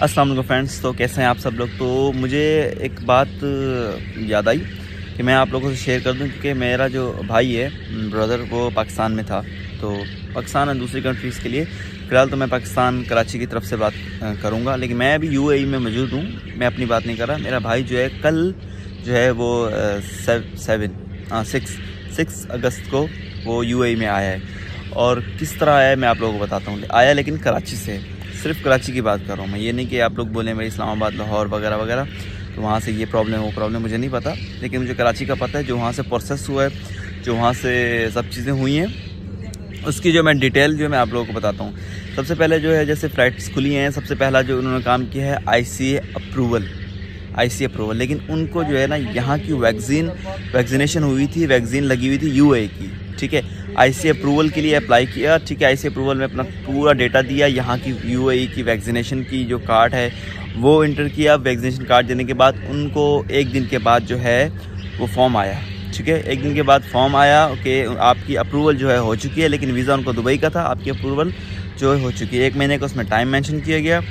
वालेकुम फ्रेंड्स तो कैसे हैं आप सब लोग? तो मुझे एक बात याद आई कि मैं आप लोगों से शेयर कर दूँ, क्योंकि मेरा जो भाई है ब्रदर वो पाकिस्तान में था। तो पाकिस्तान और दूसरी कंट्रीज़ के लिए। फ़िलहाल तो मैं पाकिस्तान, कराची की तरफ़ से बात करूँगा, लेकिन मैं अभी यू में मौजूद हूँ। मैं अपनी बात नहीं कर रहा। मेरा भाई जो है, कल जो है वो सेवन हाँ सिक्स सिक्स अगस्त को वो यू में आया है। और किस तरह आया है मैं आप लोगों को बताता हूँ। आया लेकिन कराची से सिर्फ़ कराची की बात कर रहा हूँ मैं। ये नहीं कि आप लोग बोलें भाई इस्लामाबाद, लाहौर वगैरह वगैरह तो वहाँ से ये प्रॉब्लम वो प्रॉब्लम मुझे नहीं पता। लेकिन मुझे कराची का पता है, जो वहाँ से प्रोसेस हुआ है, जो वहाँ से सब चीज़ें हुई हैं, उसकी जो मैं डिटेल जो मैं आप लोगों को बताता हूँ। सबसे पहले जो है, जैसे फ़्लाइट्स खुली हैं, सबसे पहला जो उन्होंने काम किया है आईसीए अप्रूवल आईसीए अप्रूवल लेकिन उनको जो है ना, यहाँ की वैक्सीन वैक्सीनेशन हुई थी वैक्सीन लगी हुई थी यू की। ठीक है? आईसी अप्रूवल के लिए अप्लाई किया, ठीक है? आईसी अप्रूवल में अपना पूरा डेटा दिया, यहाँ की यूएई की वैक्सीनेशन की जो कार्ड है, वो इंटर किया वैक्सीनेशन कार्ड देने के बाद उनको एक दिन के बाद जो है, वो फॉर्म आया, ठीक है? एक दिन के बाद फॉर्म आया ओके आपकी अप्रूवल जो है हो चुकी है, लेकिन वीज़ा उनको दुबई का था, आपकी अप्रूवल जो है हो चुकी है। एक महीने का उसमें टाइम मेंशन किया गया,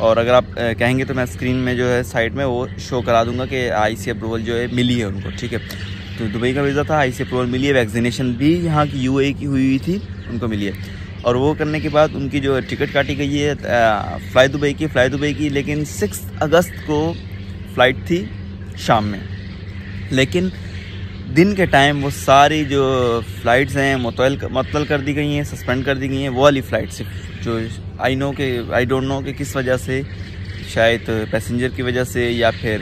और अगर आप कहेंगे तो मैं स्क्रीन में जो है साइड में वो शो करा दूँगा कि आई सी अप्रूवल जो है मिली है उनको, ठीक है? तो दुबई का वीज़ा था आई सी अप्रूवल मिली है वैक्सीनेशन भी यहाँ की यू की हुई हुई थी, उनको मिली है। और वो करने के बाद उनकी जो टिकट काटी गई है फ़्लाई दुबई की, फ़्लाई दुबई की, लेकिन सिक्स अगस्त को फ़्लाइट थी शाम में। लेकिन दिन के टाइम वो सारी जो फ़्लाइट्स हैं मुतल मतल कर दी गई हैं, सस्पेंड कर दी गई हैं, वो वाली फ़्लाइट सिर्फ़ जो आई नो के आई डोंट नो कि किस वजह से शायद पैसेंजर की वजह से या फिर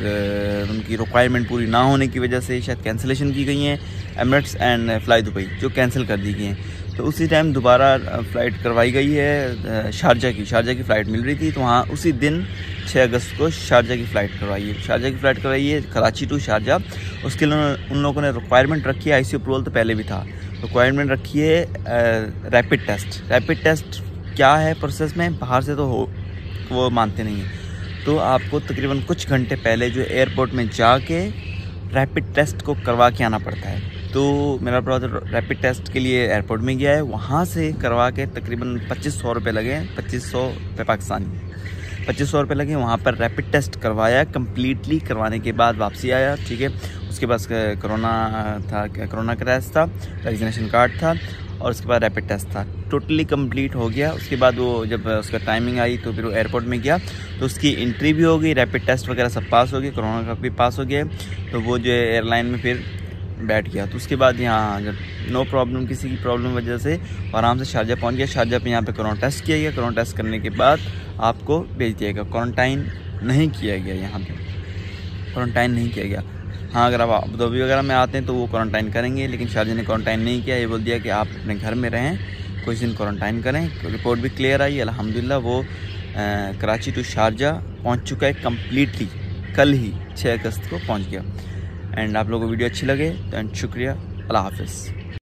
उनकी रिक्वायरमेंट पूरी ना होने की वजह से शायद कैंसिलेशन की गई हैं एमरेट्स एंड फ्लाई दुबई जो कैंसिल कर दी गई हैं। तो उसी टाइम दोबारा फ़्लाइट करवाई गई है शारजा की। शारजा की फ़्लाइट मिल रही थी तो वहाँ उसी दिन 6 अगस्त को शारजा की फ़्लाइट करवाई है। शारजा की फ़्लाइट करवाई है कराची टू शारजा। उसके लिए उन लोगों ने रिक्वायरमेंट रखी है आई अप्रूवल तो पहले भी था। रिक्वायरमेंट रखी है रैपिड टेस्ट रैपिड टेस्ट क्या है प्रोसेस में? बाहर से तो हो, वो मानते नहीं हैं। तो आपको तकरीबन कुछ घंटे पहले जो एयरपोर्ट में जाके रैपिड टेस्ट को करवा के आना पड़ता है। तो मेरा ब्रदर रैपिड टेस्ट के लिए एयरपोर्ट में गया है। वहाँ से करवा के तकरीबन पच्चीस सौ रुपये लगे पच्चीस सौ रुपये पाकिस्तानी। पच्चीस सौ रुपये लगे, वहाँ पर रैपिड टेस्ट करवाया कम्प्लीटली करवाने के बाद वापसी आया, ठीक है? उसके पास कोरोना था कोरोना का टेस्ट था वैक्सीनेशन कार्ड था, और उसके बाद रैपिड टेस्ट था। टोटली कंप्लीट हो गया। उसके बाद वो जब उसका टाइमिंग आई तो फिर वो एयरपोर्ट में गया। तो उसकी इंट्री भी हो गई रैपिड टेस्ट वगैरह सब पास हो गए कोरोना का भी पास हो गया। तो वो जो है एयरलाइन में फिर बैठ गया। तो उसके बाद यहाँ जब नो प्रॉब्लम किसी की प्रॉब्लम वजह से आराम से शारजा पहुँच गया। शारजा पे यहाँ पे कोरोना टेस्ट किया गया। कोरोना टेस्ट करने के बाद आपको भेज दिया गया। क्वारंटाइन नहीं किया गया यहाँ पे। क्वारंटाइन नहीं किया गया। हाँ अगर आप अबूधाबी वगैरह में आते हैं तो वो क्वारंटाइन करेंगे, लेकिन शारजा ने क्वारंटाइन नहीं किया। ये बोल दिया कि आप अपने घर में रहें। कुछ दिन क्वारंटाइन करें। रिपोर्ट भी क्लियर आई। अल्हम्दुलिल्लाह वो आ, कराची टू शारजा पहुँच चुका है कम्प्लीटली कल ही 6 अगस्त को पहुँच गया। एंड आप लोगों को वीडियो अच्छी लगे तो एंड शुक्रिया। अल्लाह हाफिज़।